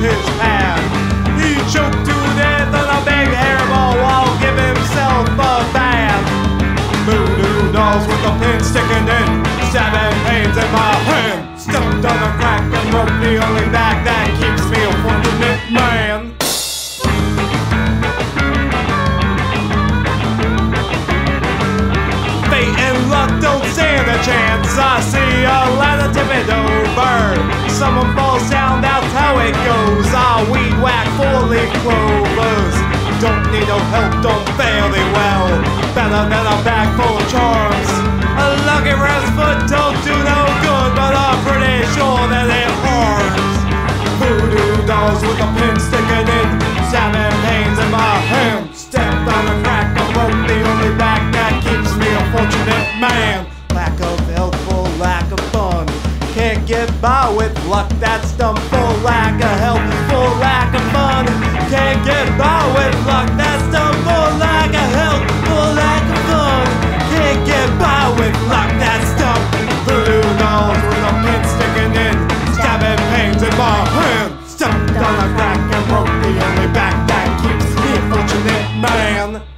his path. He choked to death on a big hairball while giving himself a bath. Voodoo dolls with a pin sticking in, stabbing pains in my hand. Stepped on a crack and broke the only back that keeps me a fortunate man. Luck don't stand a chance. I see a ladder tip it over. Someone falls down, it goes. I weed whack four leaf clovers. Don't need no help, don't fare thee well. Better than a bag full of charms. A lucky foot don't do no good, but I'm pretty sure that it harms. Voodoo dolls with a pin can't get by with luck that's dumb full lack of help, full lack of fun. Can't get by with luck that's dumb full lack of help, full lack of fun. Can't get by with luck that's dumb. Blue nose with a pin sticking in, stabbing pains in my hand. Stepped on a crack and broke the only back that keeps me fortunate, man.